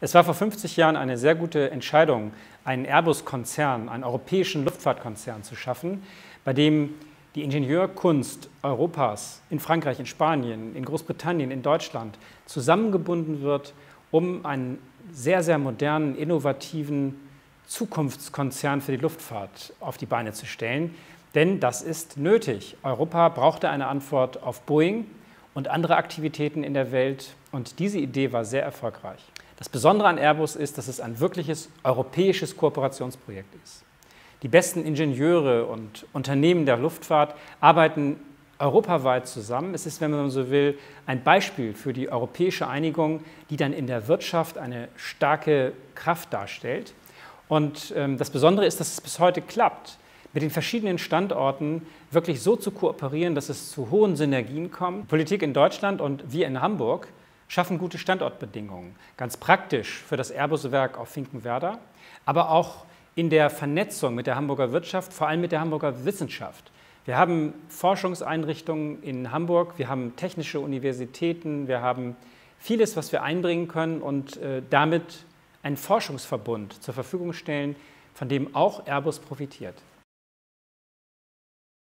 Es war vor 50 Jahren eine sehr gute Entscheidung, einen Airbus-Konzern, einen europäischen Luftfahrtkonzern zu schaffen, bei dem die Ingenieurkunst Europas in Frankreich, in Spanien, in Großbritannien, in Deutschland zusammengebunden wird, um einen sehr, sehr modernen, innovativen Zukunftskonzern für die Luftfahrt auf die Beine zu stellen. Denn das ist nötig. Europa brauchte eine Antwort auf Boeing und andere Aktivitäten in der Welt. Und diese Idee war sehr erfolgreich. Das Besondere an Airbus ist, dass es ein wirkliches europäisches Kooperationsprojekt ist. Die besten Ingenieure und Unternehmen der Luftfahrt arbeiten europaweit zusammen. Es ist, wenn man so will, ein Beispiel für die europäische Einigung, die dann in der Wirtschaft eine starke Kraft darstellt. Und ähm, das Besondere ist, dass es bis heute klappt, mit den verschiedenen Standorten wirklich so zu kooperieren, dass es zu hohen Synergien kommt. Politik in Deutschland und wir in Hamburg schaffen gute Standortbedingungen. Ganz praktisch für das Airbus-Werk auf Finkenwerder, aber auch in der Vernetzung mit der Hamburger Wirtschaft, vor allem mit der Hamburger Wissenschaft. Wir haben Forschungseinrichtungen in Hamburg, wir haben technische Universitäten, wir haben vieles, was wir einbringen können und äh, damit einen Forschungsverbund zur Verfügung stellen, von dem auch Airbus profitiert.